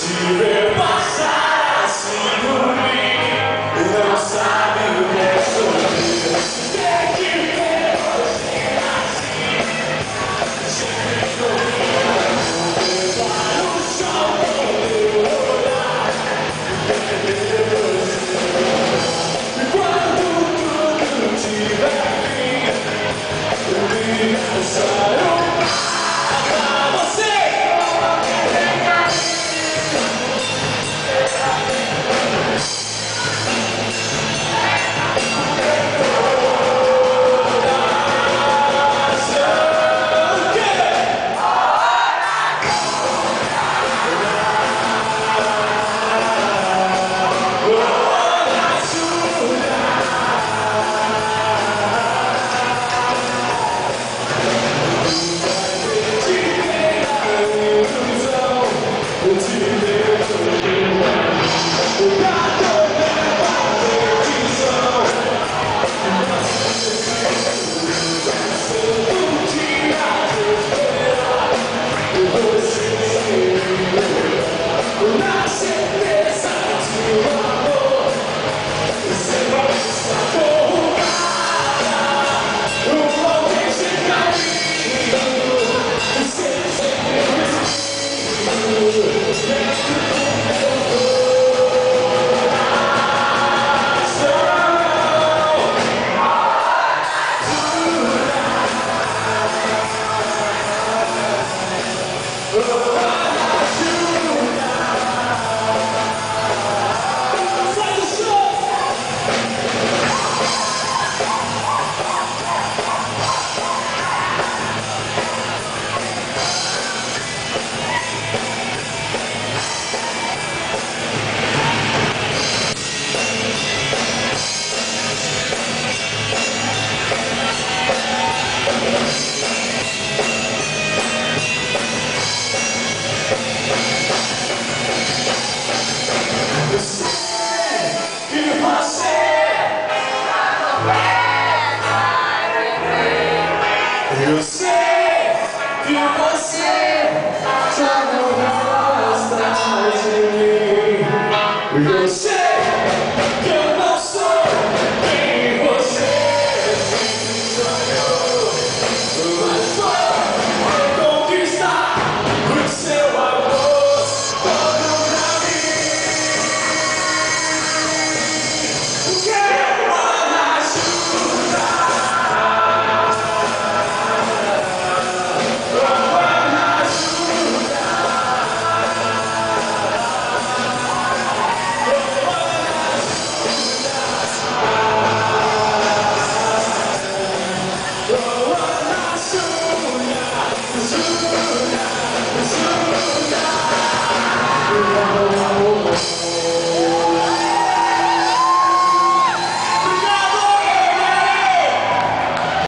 to their bodies. Deus. birthday!